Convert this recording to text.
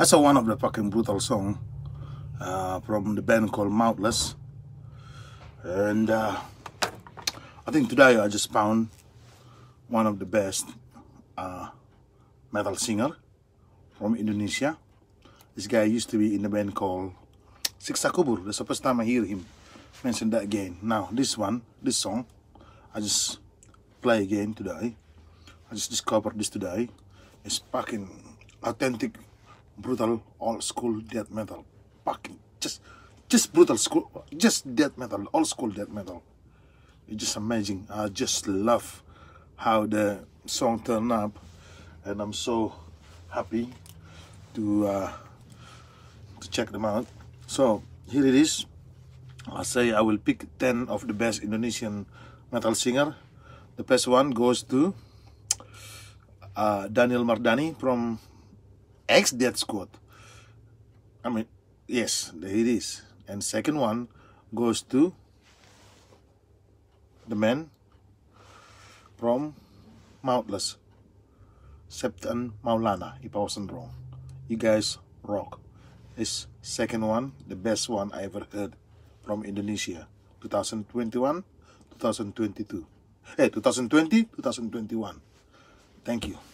I saw one of the fucking brutal song uh, from the band called Mouthless, and uh, I think today I just found one of the best uh, metal singer from Indonesia. This guy used to be in the band called Siksa Kubur. That's the first time I hear him mention that again. Now this one, this song, I just play again today. I just discovered this today. It's fucking authentic, brutal, old school death metal. Fucking just, just brutal school, just death metal, old school death metal. It's just amazing. I just love how the song turned up, and I'm so happy to uh, to check them out. So here it is. I say I will pick 10 of the best Indonesian metal singer. The best one goes to uh, Daniel Mardani from ex Deadsquad. I mean, yes, there it is. And second one goes to the man from Mouthless, Septan Maulana, if I wasn't wrong. You guys rock. His second one, the best one I ever heard from Indonesia, 2021, 2022. Hey, eh, 2020, 2021. Thank you.